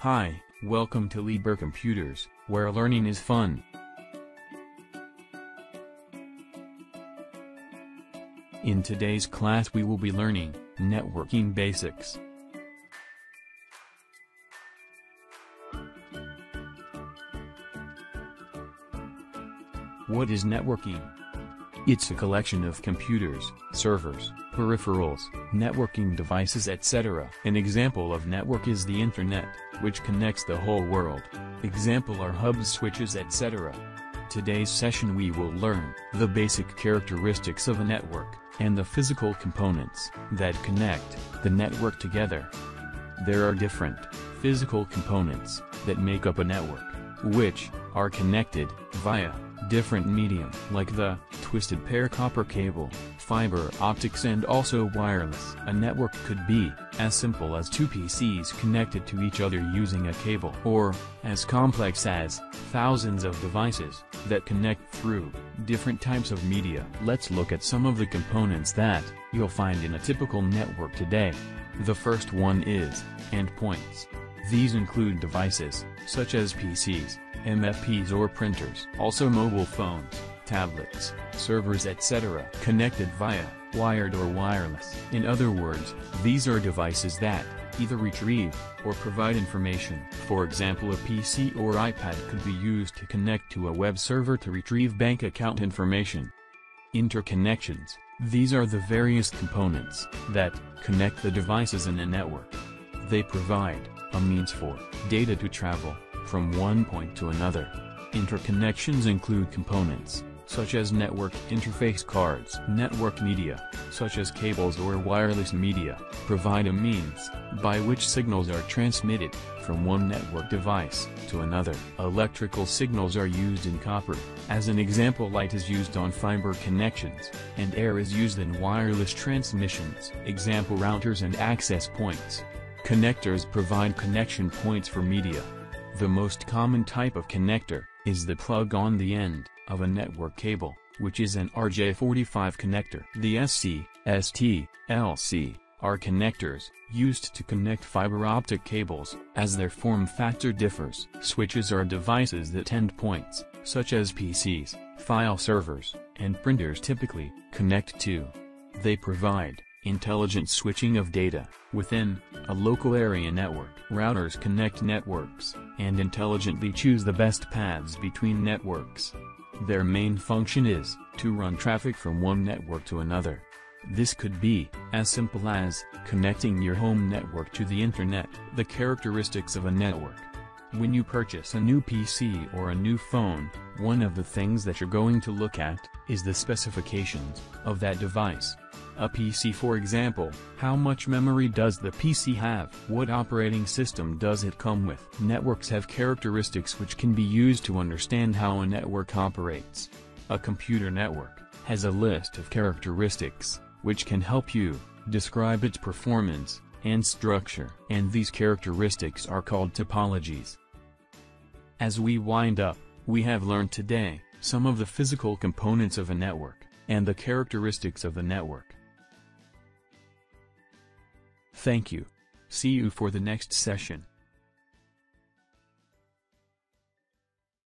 Hi, welcome to Libra Computers, where learning is fun. In today's class we will be learning, networking basics. What is networking? It's a collection of computers, servers, peripherals, networking devices etc. An example of network is the Internet, which connects the whole world. Example are hubs switches etc. Today's session we will learn the basic characteristics of a network, and the physical components that connect the network together. There are different physical components that make up a network, which are connected via different medium like the twisted pair copper cable, fiber optics and also wireless. A network could be as simple as two PCs connected to each other using a cable or as complex as thousands of devices that connect through different types of media. Let's look at some of the components that you'll find in a typical network today. The first one is endpoints. These include devices, such as PCs, MFPs or printers. Also mobile phones, tablets, servers etc. connected via wired or wireless. In other words, these are devices that either retrieve or provide information. For example a PC or iPad could be used to connect to a web server to retrieve bank account information. Interconnections, these are the various components that connect the devices in a network. They provide a means for data to travel from one point to another. Interconnections include components, such as network interface cards. Network media, such as cables or wireless media, provide a means by which signals are transmitted from one network device to another. Electrical signals are used in copper. As an example light is used on fiber connections, and air is used in wireless transmissions. Example routers and access points. Connectors provide connection points for media. The most common type of connector is the plug on the end of a network cable, which is an RJ45 connector. The SC, ST, LC are connectors used to connect fiber optic cables, as their form factor differs. Switches are devices that endpoints, such as PCs, file servers, and printers typically connect to. They provide intelligent switching of data within a local area network. Routers connect networks and intelligently choose the best paths between networks. Their main function is to run traffic from one network to another. This could be as simple as connecting your home network to the internet. The characteristics of a network. When you purchase a new PC or a new phone, one of the things that you're going to look at is the specifications of that device. A PC for example, how much memory does the PC have? What operating system does it come with? Networks have characteristics which can be used to understand how a network operates. A computer network has a list of characteristics, which can help you describe its performance and structure. And these characteristics are called topologies. As we wind up, we have learned today some of the physical components of a network and the characteristics of the network. Thank you. See you for the next session.